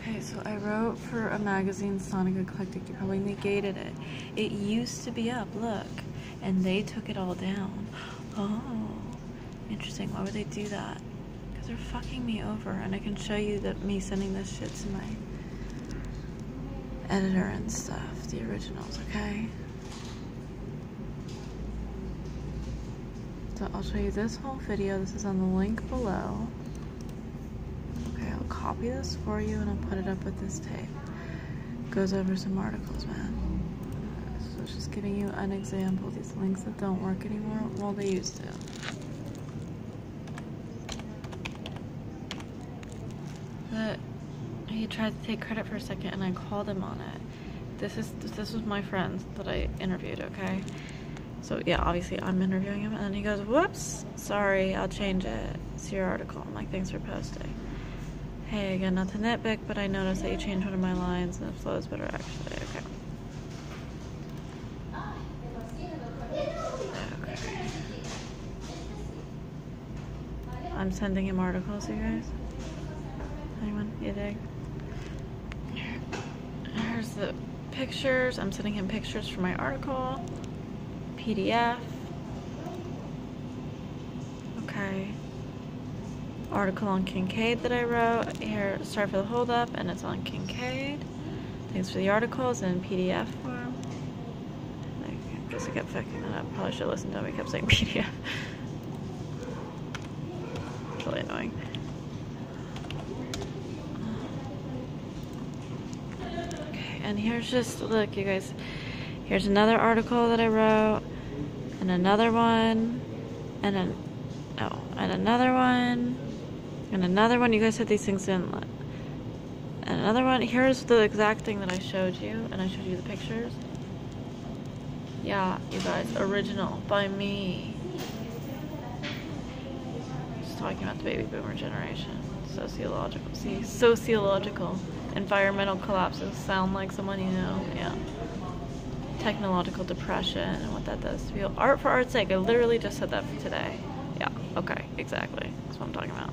Okay, so I wrote for a magazine, Sonic Eclectic. You probably negated it. It used to be up, look. And they took it all down. Oh, interesting. Why would they do that? Because they're fucking me over. And I can show you that me sending this shit to my editor and stuff. The originals, okay? So I'll show you this whole video. This is on the link below. Copy this for you and I'll put it up with this tape. Goes over some articles, man. So it's just giving you an example. These links that don't work anymore, well, they used to. But he tried to take credit for a second and I called him on it. This is this was my friend that I interviewed, okay? So yeah, obviously I'm interviewing him and then he goes, whoops, sorry, I'll change it. It's your article. I'm like, thanks for posting. Hey, again, not to nitpick, but I noticed that you changed one of my lines and it flows better actually. Okay. Okay. I'm sending him articles, you guys. Anyone? You dig? Here's the pictures. I'm sending him pictures for my article. PDF. Okay. Article on Kincaid that I wrote. Here, sorry for the holdup, and it's on Kincaid. Thanks for the articles in PDF form. I guess I kept fucking that up. Probably should listen to him. He kept saying PDF. It's really annoying. Okay, and here's just, look, you guys. Here's another article that I wrote, and another one, and an, oh, and another one, and another one. You guys said these things didn't, and another one. Here's the exact thing that I showed you, and I showed you the pictures. Yeah, you guys, original by me. Just talking about the baby boomer generation, sociological. See, sociological, environmental collapses sound like someone you know. Yeah technological depression and what that does to people. Art for art's sake. I literally just said that for today. Yeah, okay, exactly. That's what I'm talking about.